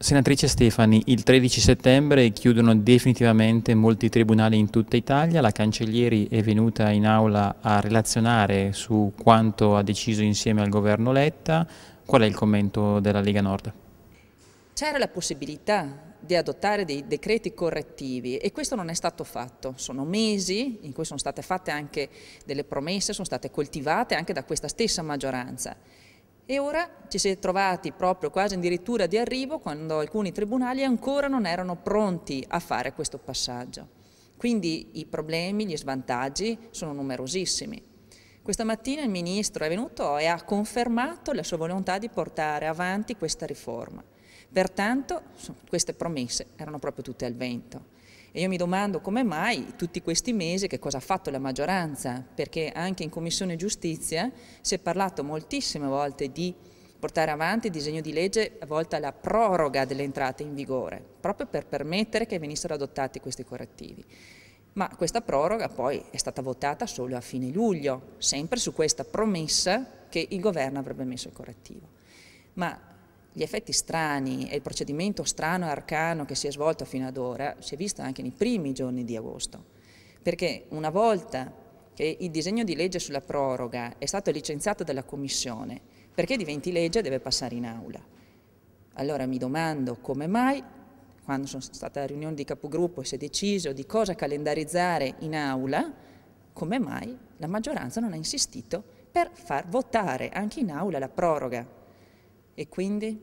Senatrice Stefani, il 13 settembre chiudono definitivamente molti tribunali in tutta Italia, la Cancellieri è venuta in aula a relazionare su quanto ha deciso insieme al governo Letta, qual è il commento della Lega Nord? C'era la possibilità di adottare dei decreti correttivi e questo non è stato fatto. Sono mesi in cui sono state fatte anche delle promesse, sono state coltivate anche da questa stessa maggioranza e ora ci si è trovati proprio quasi addirittura di arrivo quando alcuni tribunali ancora non erano pronti a fare questo passaggio. Quindi i problemi, gli svantaggi sono numerosissimi. Questa mattina il Ministro è venuto e ha confermato la sua volontà di portare avanti questa riforma. Pertanto queste promesse erano proprio tutte al vento. E io mi domando come mai tutti questi mesi che cosa ha fatto la maggioranza, perché anche in Commissione Giustizia si è parlato moltissime volte di portare avanti il disegno di legge volto alla proroga delle entrate in vigore, proprio per permettere che venissero adottati questi correttivi. Ma questa proroga poi è stata votata solo a fine luglio, sempre su questa promessa che il governo avrebbe messo il correttivo. Ma gli effetti strani e il procedimento strano e arcano che si è svolto fino ad ora si è visto anche nei primi giorni di agosto, perché una volta che il disegno di legge sulla proroga è stato licenziato dalla Commissione, perché diventi legge deve passare in aula. Allora mi domando come mai, quando sono stata a riunione di capogruppo e si è deciso di cosa calendarizzare in aula, come mai la maggioranza non ha insistito per far votare anche in aula la proroga e quindi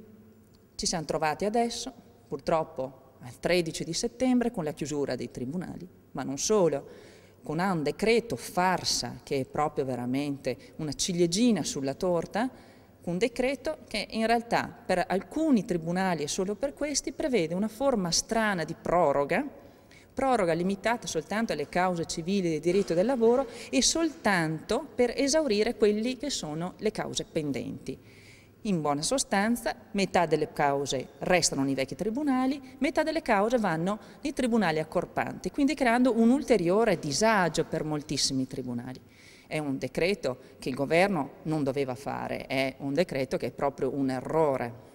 ci siamo trovati adesso, purtroppo al 13 di settembre, con la chiusura dei tribunali, ma non solo, con un decreto farsa che è proprio veramente una ciliegina sulla torta, un decreto che in realtà per alcuni tribunali e solo per questi prevede una forma strana di proroga, proroga limitata soltanto alle cause civili del diritto del lavoro e soltanto per esaurire quelli che sono le cause pendenti. In buona sostanza, metà delle cause restano nei vecchi tribunali, metà delle cause vanno nei tribunali accorpanti, quindi creando un ulteriore disagio per moltissimi tribunali. È un decreto che il governo non doveva fare, è un decreto che è proprio un errore.